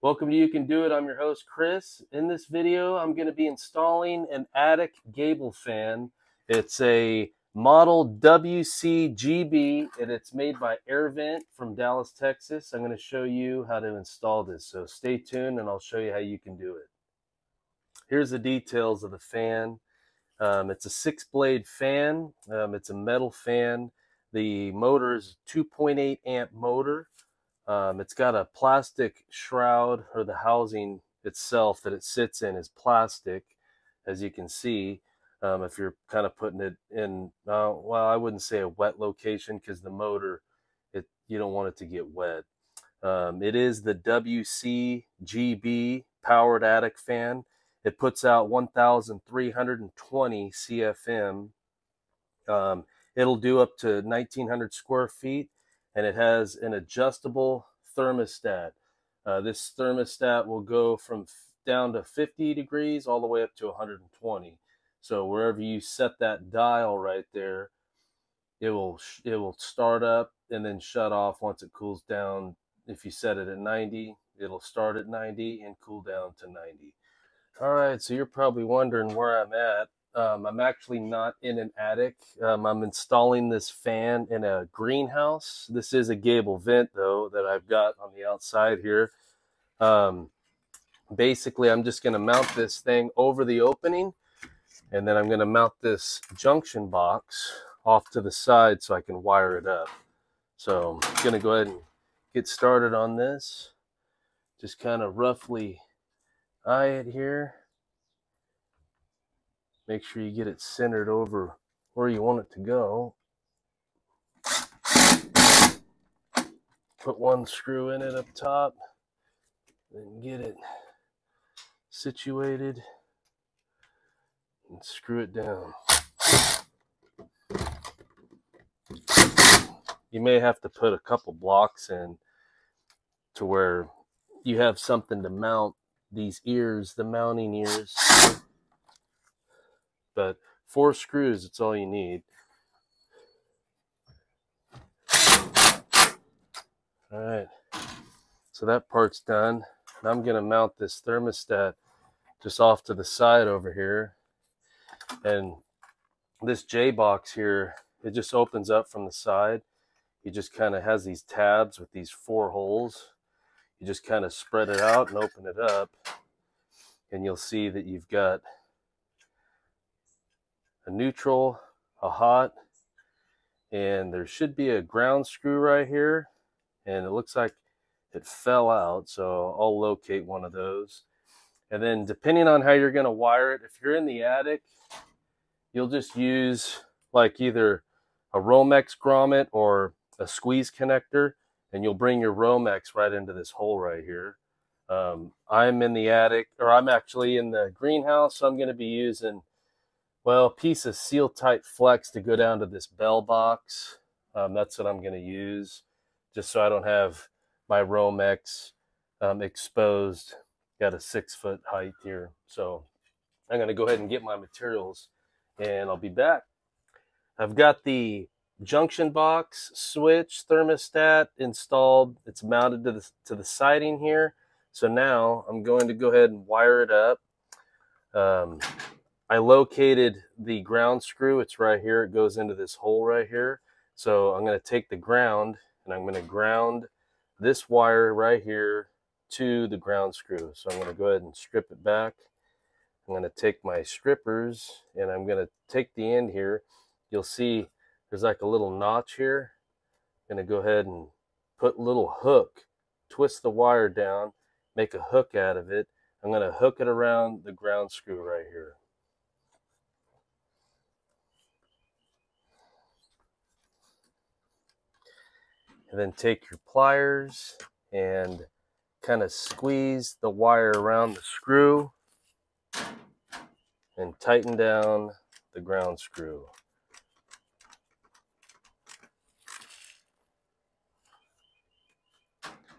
Welcome to You Can Do It. I'm your host, Chris. In this video, I'm going to be installing an attic gable fan. It's a model WCGB and it's made by AirVent from Dallas, Texas. I'm going to show you how to install this. So stay tuned and I'll show you how you can do it. Here's the details of the fan. Um, it's a six blade fan. Um, it's a metal fan. The motor is a 2.8 amp motor. Um, it's got a plastic shroud or the housing itself that it sits in is plastic, as you can see. Um, if you're kind of putting it in, uh, well, I wouldn't say a wet location because the motor, it you don't want it to get wet. Um, it is the WCGB powered attic fan. It puts out 1,320 CFM. Um, it'll do up to 1,900 square feet and it has an adjustable thermostat. Uh, this thermostat will go from down to 50 degrees all the way up to 120. So wherever you set that dial right there, it will it will start up and then shut off once it cools down. If you set it at 90, it'll start at 90 and cool down to 90. All right, so you're probably wondering where I'm at. Um, I'm actually not in an attic. Um, I'm installing this fan in a greenhouse. This is a gable vent, though, that I've got on the outside here. Um, basically, I'm just going to mount this thing over the opening, and then I'm going to mount this junction box off to the side so I can wire it up. So I'm going to go ahead and get started on this. Just kind of roughly eye it here. Make sure you get it centered over where you want it to go. Put one screw in it up top and get it situated and screw it down. You may have to put a couple blocks in to where you have something to mount these ears, the mounting ears but four screws, it's all you need. All right, so that part's done. Now I'm gonna mount this thermostat just off to the side over here. And this J box here, it just opens up from the side. It just kind of has these tabs with these four holes. You just kind of spread it out and open it up. And you'll see that you've got a neutral, a hot, and there should be a ground screw right here. And it looks like it fell out, so I'll locate one of those. And then depending on how you're gonna wire it, if you're in the attic, you'll just use like either a Romex grommet or a squeeze connector, and you'll bring your Romex right into this hole right here. Um, I'm in the attic, or I'm actually in the greenhouse, so I'm gonna be using well, piece of seal tight flex to go down to this bell box. Um, that's what I'm going to use just so I don't have my Romex um, exposed. Got a six foot height here. So I'm going to go ahead and get my materials and I'll be back. I've got the junction box switch thermostat installed. It's mounted to the, to the siding here. So now I'm going to go ahead and wire it up. Um, I located the ground screw. It's right here. It goes into this hole right here. So I'm going to take the ground and I'm going to ground this wire right here to the ground screw. So I'm going to go ahead and strip it back. I'm going to take my strippers and I'm going to take the end here. You'll see there's like a little notch here. I'm going to go ahead and put a little hook, twist the wire down, make a hook out of it. I'm going to hook it around the ground screw right here. And then take your pliers and kind of squeeze the wire around the screw and tighten down the ground screw.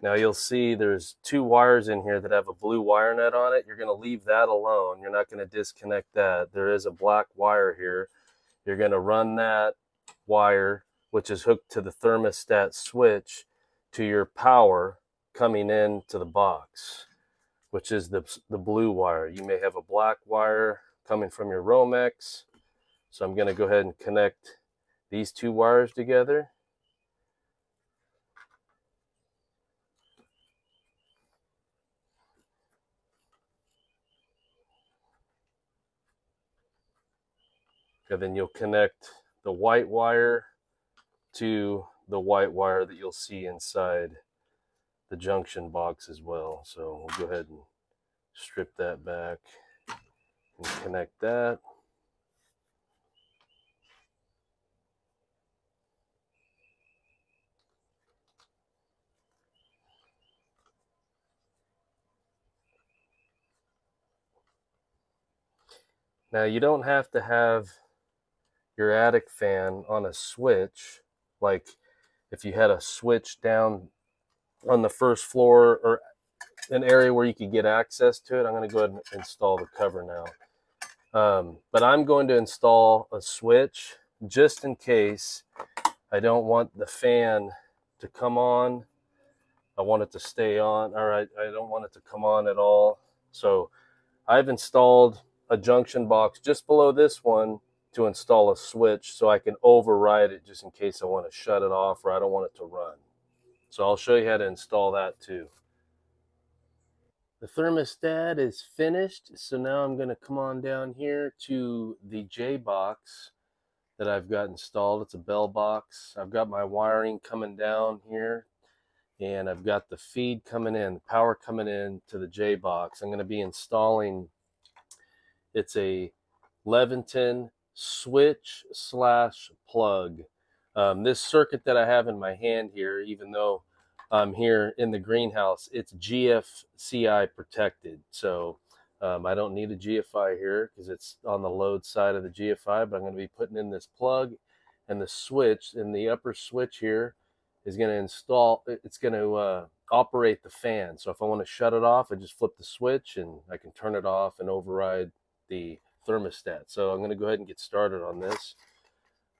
Now you'll see there's two wires in here that have a blue wire nut on it. You're going to leave that alone. You're not going to disconnect that. There is a black wire here. You're going to run that wire which is hooked to the thermostat switch to your power coming in to the box. which is the, the blue wire. You may have a black wire coming from your Romex. So I'm going to go ahead and connect these two wires together. And then you'll connect the white wire to the white wire that you'll see inside the junction box as well. So we'll go ahead and strip that back and connect that. Now you don't have to have your attic fan on a switch, like if you had a switch down on the first floor or an area where you could get access to it. I'm going to go ahead and install the cover now. Um, but I'm going to install a switch just in case I don't want the fan to come on. I want it to stay on. All right, I don't want it to come on at all. So I've installed a junction box just below this one to install a switch so I can override it just in case I want to shut it off or I don't want it to run. So I'll show you how to install that too. The thermostat is finished. So now I'm going to come on down here to the J box that I've got installed. It's a bell box. I've got my wiring coming down here and I've got the feed coming in, power coming in to the J box. I'm going to be installing, it's a Leviton switch slash plug. Um, this circuit that I have in my hand here, even though I'm here in the greenhouse, it's GFCI protected. So um, I don't need a GFI here because it's on the load side of the GFI, but I'm going to be putting in this plug and the switch in the upper switch here is going to install, it's going to uh, operate the fan. So if I want to shut it off, I just flip the switch and I can turn it off and override the thermostat. So I'm going to go ahead and get started on this.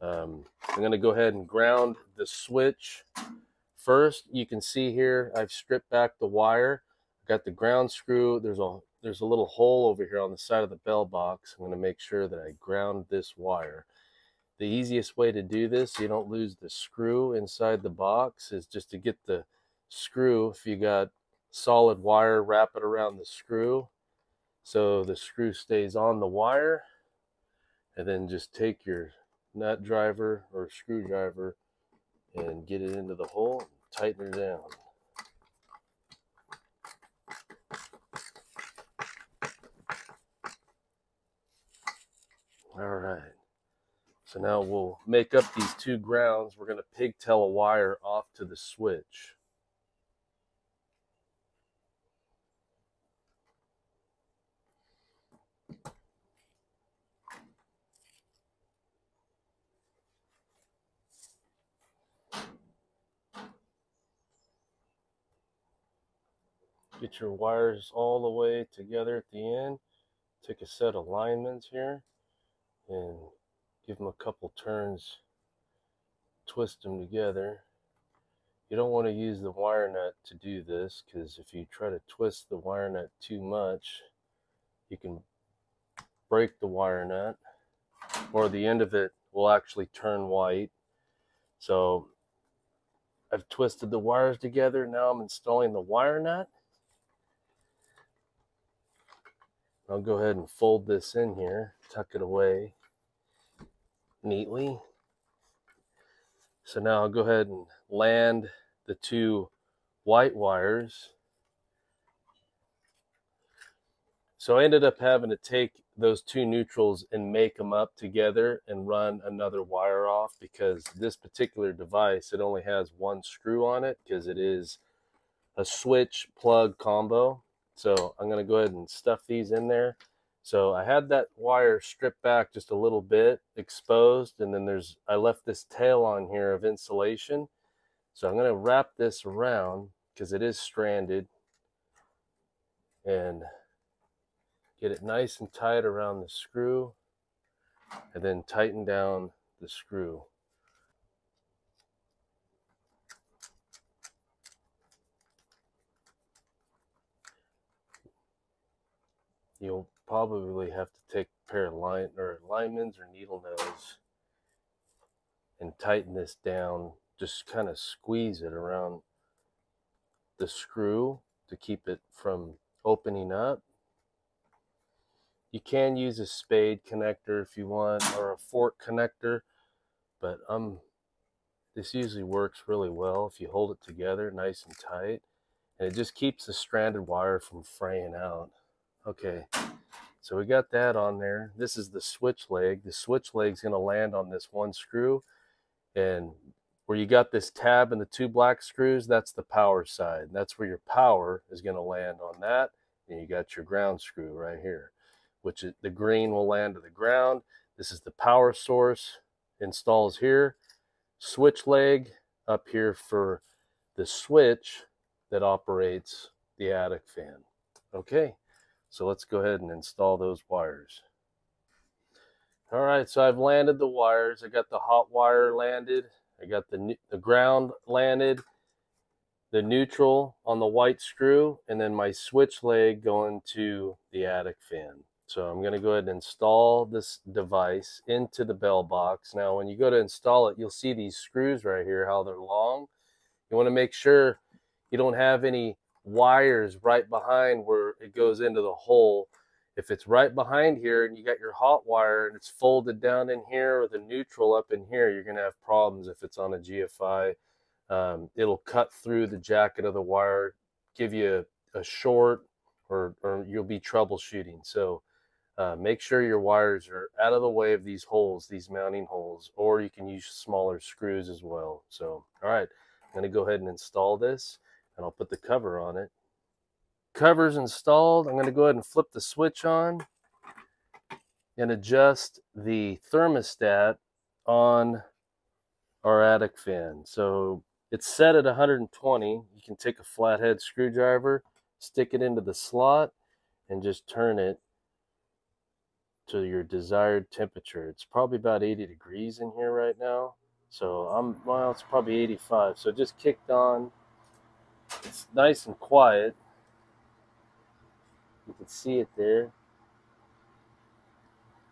Um, I'm going to go ahead and ground the switch. First, you can see here, I've stripped back the wire. I've got the ground screw. There's a there's a little hole over here on the side of the bell box. I'm going to make sure that I ground this wire. The easiest way to do this, you don't lose the screw inside the box, is just to get the screw. If you got solid wire, wrap it around the screw so the screw stays on the wire. And then just take your nut driver or screwdriver and get it into the hole and tighten it down. All right. So now we'll make up these two grounds. We're going to pigtail a wire off to the switch. Get your wires all the way together at the end. Take a set of linemen's here and give them a couple turns. Twist them together. You don't want to use the wire nut to do this because if you try to twist the wire nut too much, you can break the wire nut or the end of it will actually turn white. So I've twisted the wires together. Now I'm installing the wire nut. I'll go ahead and fold this in here, tuck it away neatly. So now I'll go ahead and land the two white wires. So I ended up having to take those two neutrals and make them up together and run another wire off because this particular device, it only has one screw on it because it is a switch plug combo. So I'm going to go ahead and stuff these in there. So I had that wire stripped back just a little bit exposed and then there's I left this tail on here of insulation. So I'm going to wrap this around because it is stranded and get it nice and tight around the screw and then tighten down the screw. You'll probably have to take a pair of line or linemen's or needle nose and tighten this down. Just kind of squeeze it around the screw to keep it from opening up. You can use a spade connector if you want or a fork connector, but um, this usually works really well if you hold it together nice and tight and it just keeps the stranded wire from fraying out. Okay, so we got that on there. This is the switch leg. The switch leg's gonna land on this one screw and where you got this tab and the two black screws, that's the power side. That's where your power is gonna land on that. And you got your ground screw right here, which is, the green will land to the ground. This is the power source, installs here. Switch leg up here for the switch that operates the attic fan. Okay, so let's go ahead and install those wires. All right, so I've landed the wires. I got the hot wire landed. I got the, the ground landed, the neutral on the white screw, and then my switch leg going to the attic fan. So I'm going to go ahead and install this device into the bell box. Now, when you go to install it, you'll see these screws right here, how they're long. You want to make sure you don't have any wires right behind where it goes into the hole. If it's right behind here and you got your hot wire and it's folded down in here or the neutral up in here, you're going to have problems if it's on a GFI. Um, it'll cut through the jacket of the wire, give you a, a short, or, or you'll be troubleshooting. So uh, make sure your wires are out of the way of these holes, these mounting holes, or you can use smaller screws as well. So, all right, I'm going to go ahead and install this and I'll put the cover on it. Cover's installed. I'm going to go ahead and flip the switch on and adjust the thermostat on our attic fan. So it's set at 120. You can take a flathead screwdriver, stick it into the slot, and just turn it to your desired temperature. It's probably about 80 degrees in here right now. So I'm, well, it's probably 85. So just kicked on. It's nice and quiet. You can see it there.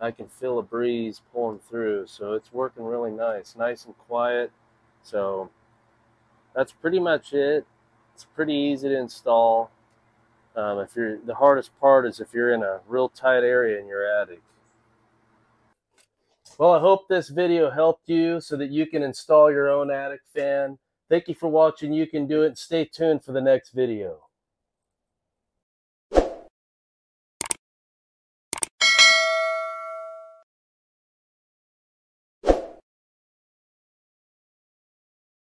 I can feel a breeze pulling through, so it's working really nice, nice and quiet. So that's pretty much it. It's pretty easy to install. Um, if you're the hardest part is if you're in a real tight area in your attic. Well, I hope this video helped you so that you can install your own attic fan. Thank you for watching. You can do it. Stay tuned for the next video.